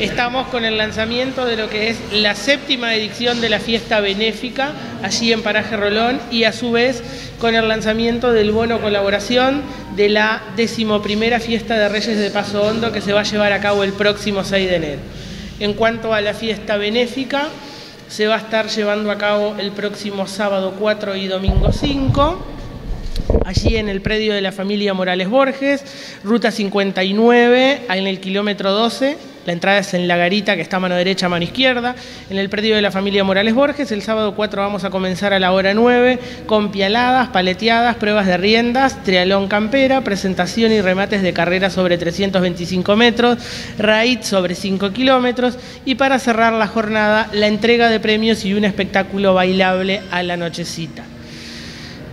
estamos con el lanzamiento de lo que es la séptima edición de la fiesta benéfica allí en Paraje Rolón y a su vez con el lanzamiento del bono colaboración de la decimoprimera fiesta de Reyes de Paso Hondo que se va a llevar a cabo el próximo 6 de enero. En cuanto a la fiesta benéfica, se va a estar llevando a cabo el próximo sábado 4 y domingo 5 allí en el predio de la familia Morales Borges, ruta 59, en el kilómetro 12. La entrada es en la garita que está mano derecha, mano izquierda. En el predio de la familia Morales Borges, el sábado 4 vamos a comenzar a la hora 9 con pialadas, paleteadas, pruebas de riendas, trialón campera, presentación y remates de carrera sobre 325 metros, raíz sobre 5 kilómetros y para cerrar la jornada, la entrega de premios y un espectáculo bailable a la nochecita.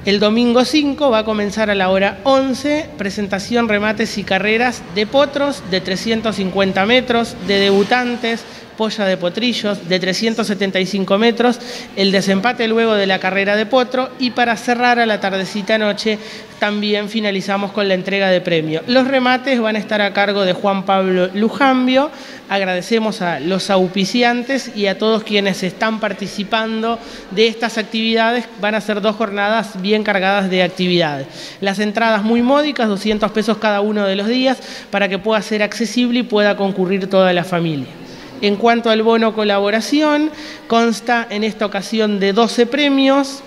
El domingo 5 va a comenzar a la hora 11, presentación, remates y carreras de potros de 350 metros, de debutantes, polla de potrillos de 375 metros, el desempate luego de la carrera de potro y para cerrar a la tardecita noche también finalizamos con la entrega de premio. Los remates van a estar a cargo de Juan Pablo Lujambio. Agradecemos a los auspiciantes y a todos quienes están participando de estas actividades. Van a ser dos jornadas bien cargadas de actividades. Las entradas muy módicas, 200 pesos cada uno de los días, para que pueda ser accesible y pueda concurrir toda la familia. En cuanto al bono colaboración, consta en esta ocasión de 12 premios,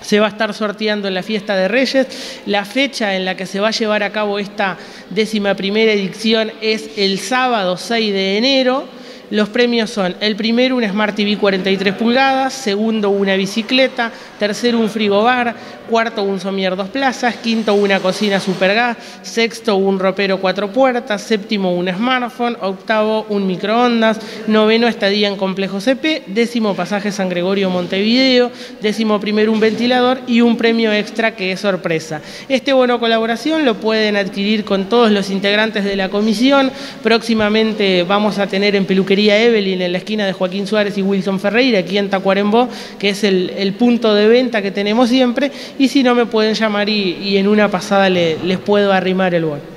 se va a estar sorteando en la fiesta de Reyes. La fecha en la que se va a llevar a cabo esta décima primera edición es el sábado 6 de enero. Los premios son el primero un Smart TV 43 pulgadas, segundo una bicicleta, tercero un frigobar, cuarto un somier dos plazas, quinto una cocina supergas, sexto un ropero cuatro puertas, séptimo un smartphone, octavo un microondas, noveno estadía en complejo CP, décimo pasaje San Gregorio Montevideo, décimo primero un ventilador y un premio extra que es sorpresa. Este bono colaboración lo pueden adquirir con todos los integrantes de la comisión. Próximamente vamos a tener en peluquería Evelyn en la esquina de Joaquín Suárez y Wilson Ferreira, aquí en Tacuarembó, que es el, punto de venta que tenemos siempre y si no me pueden llamar y, en una pasada les puedo arrimar el bono.